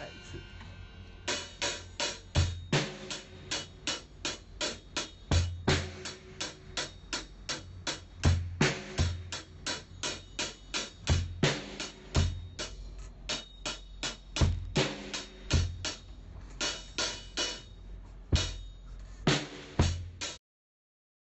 再一次。